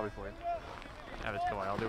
Hva vi får inn. Jeg vet ikke hva jeg hadde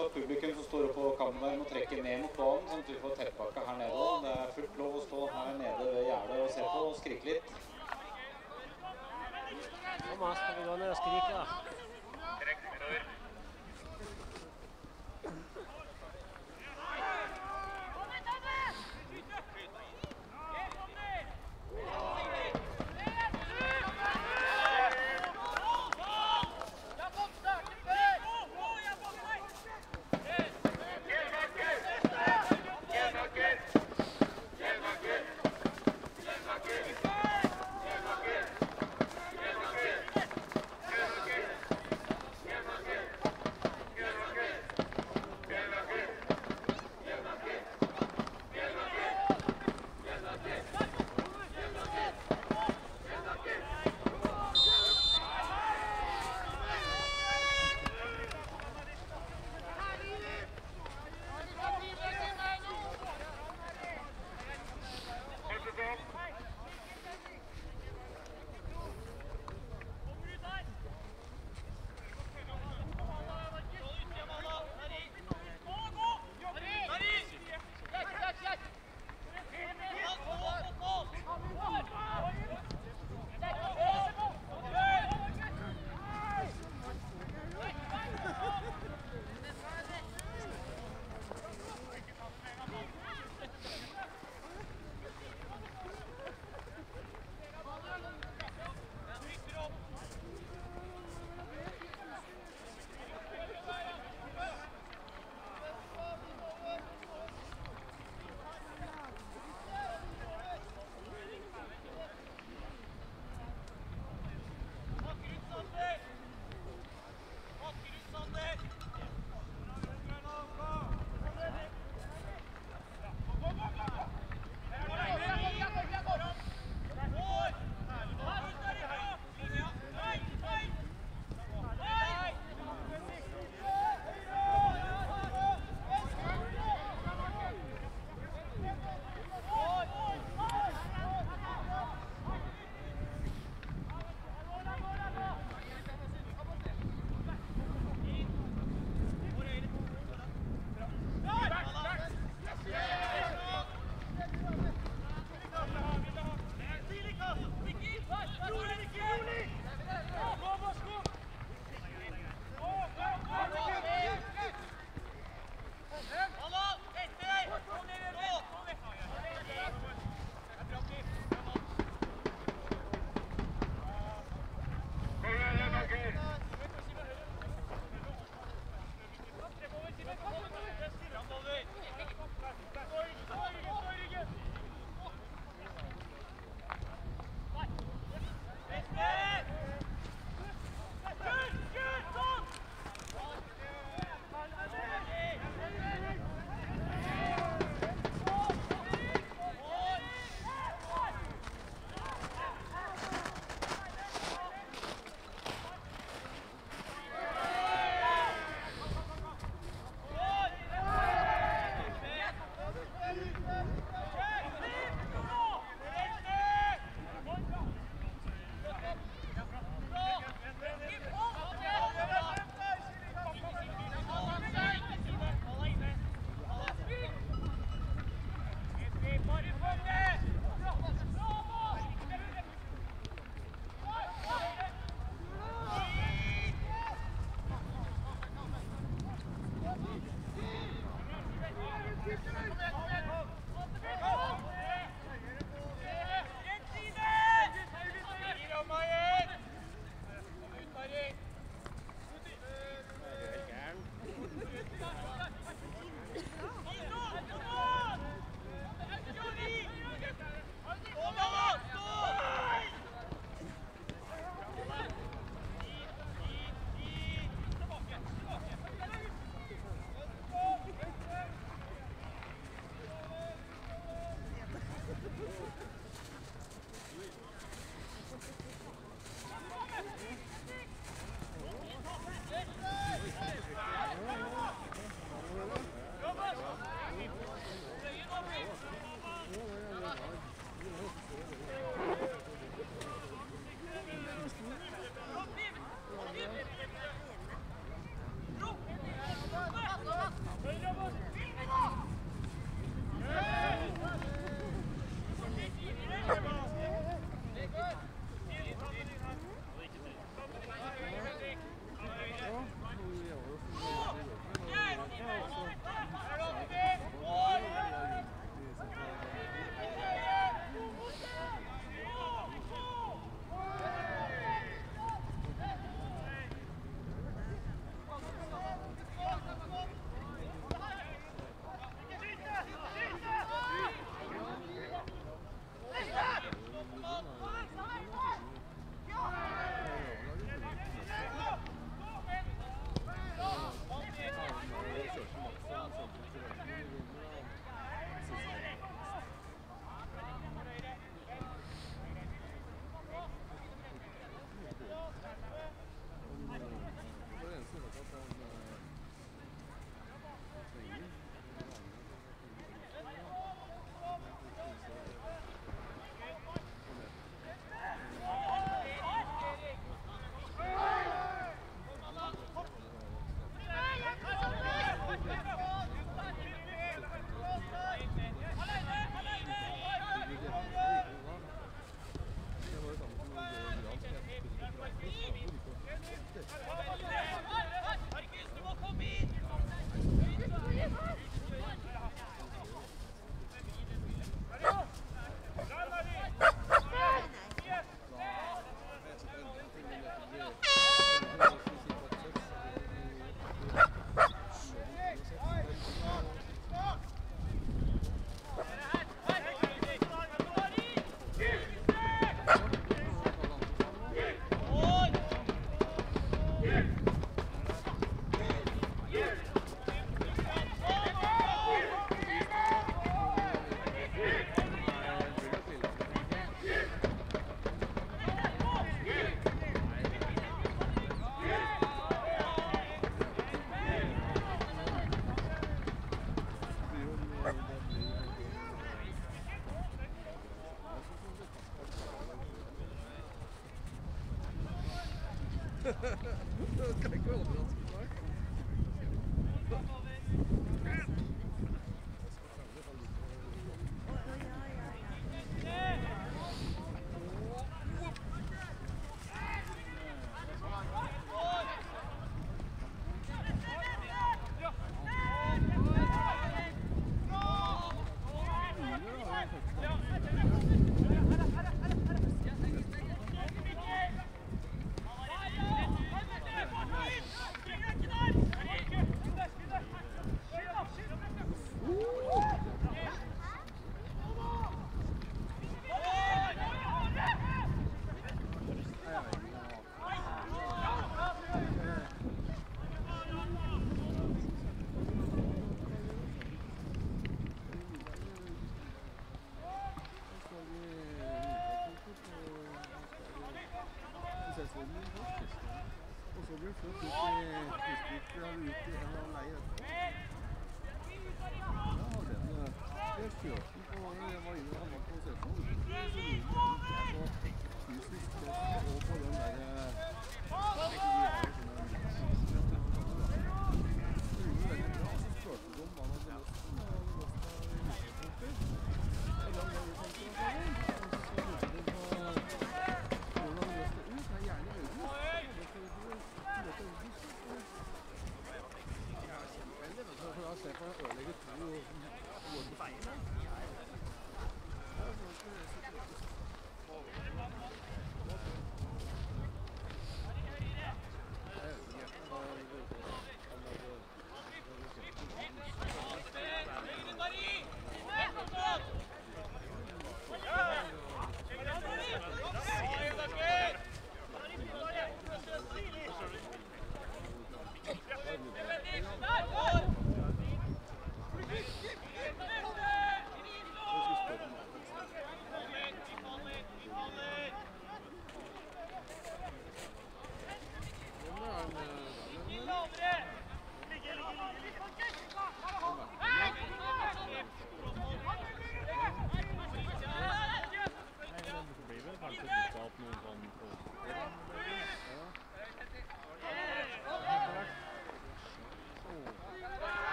fortsatt publikum som står oppå kammeren og trekker trekke ned mot banen, sånn at vi får tettpakka her nede. Det er fullt lov å stå her nede ved gjerdet og se på og skrike litt. Thomas, kan vi gå ned og skrike, da?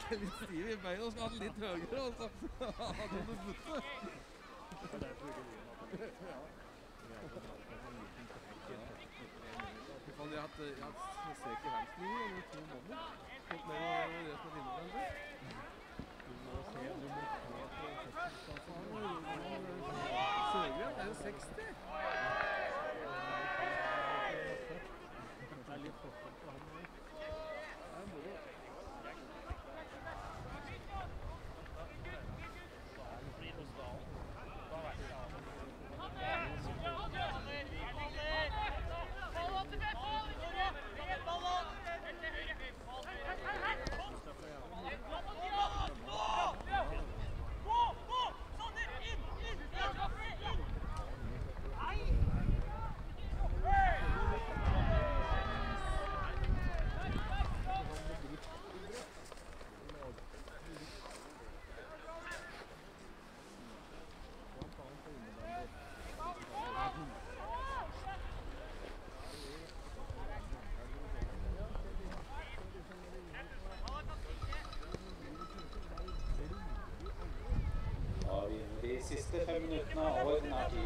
Og litt, litt, litt stiv i beina, og skal ha den litt høyere, og så hadde du det faen, jeg har hatt jeg har hatt strek i hamstringen over to måneder. Fått mer enn det som er inne, kanskje. Sørgren er jo 60. Det er moro. Da sistem feminitna, ovoj jednaký,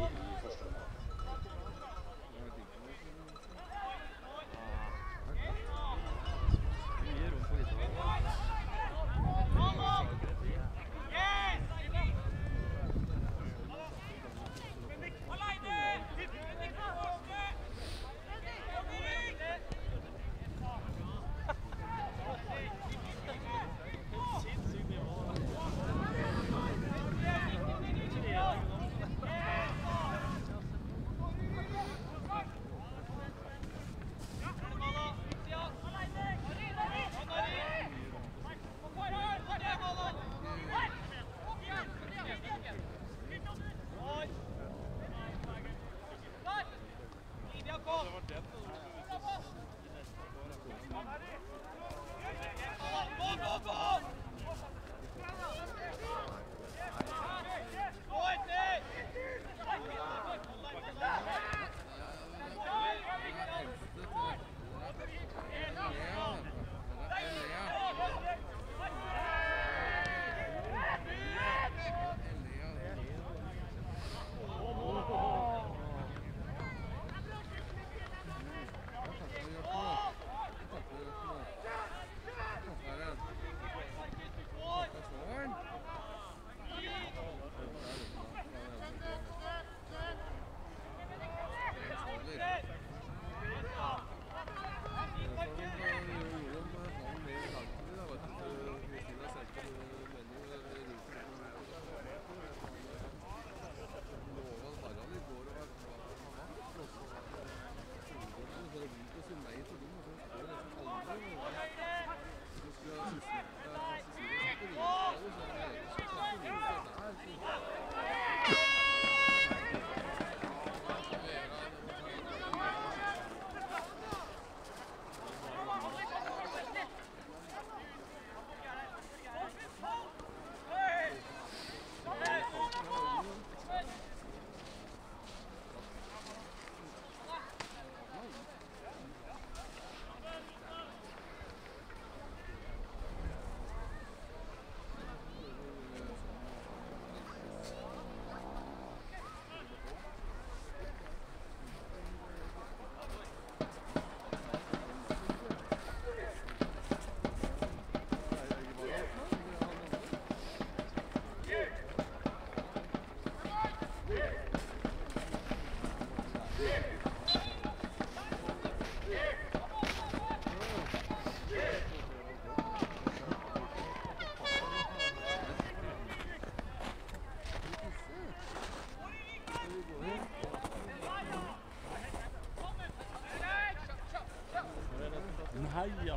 jeg